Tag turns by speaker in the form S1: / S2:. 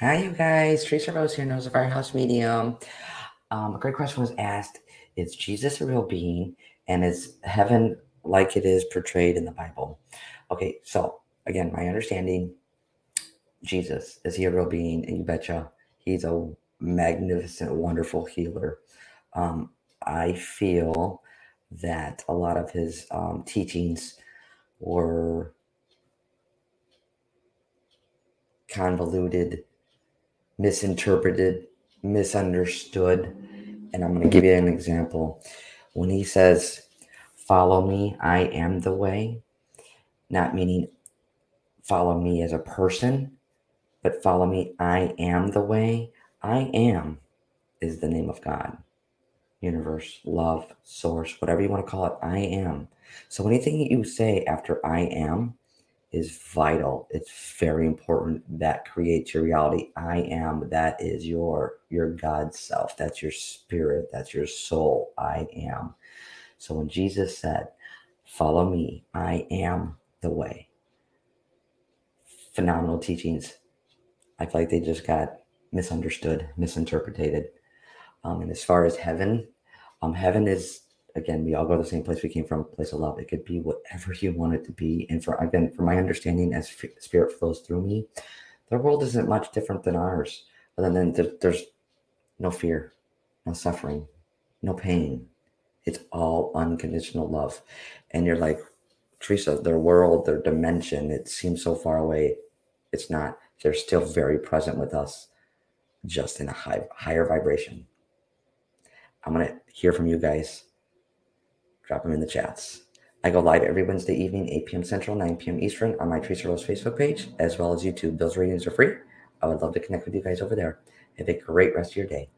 S1: Hi, you guys. Teresa Rose here, knows of Firehouse Medium. Um, a great question was asked Is Jesus a real being? And is heaven like it is portrayed in the Bible? Okay, so again, my understanding Jesus, is he a real being? And you betcha he's a magnificent, wonderful healer. Um, I feel that a lot of his um, teachings were convoluted, misinterpreted, misunderstood. And I'm going to give you an example. When he says, Follow me, I am the way, not meaning follow me as a person, but follow me, I am the way. I am is the name of God, universe, love, source, whatever you want to call it. I am. So anything that you say after I am is vital. It's very important. That creates your reality. I am. That is your your God self. That's your spirit. That's your soul. I am. So when Jesus said, "Follow me," I am the way. Phenomenal teachings. I feel like they just got misunderstood, misinterpreted. Um, and as far as heaven, um, heaven is again, we all go to the same place we came from, a place of love. It could be whatever you want it to be. And for again, for my understanding, as spirit flows through me, the world isn't much different than ours. Other than there's no fear, no suffering, no pain. It's all unconditional love. And you're like, Teresa, their world, their dimension, it seems so far away. It's not. They're still very present with us, just in a high, higher vibration. I'm going to hear from you guys drop them in the chats. I go live every Wednesday evening, 8 p.m. Central, 9 p.m. Eastern on my Teresa Rose Facebook page, as well as YouTube. Those readings are free. I would love to connect with you guys over there. Have a great rest of your day.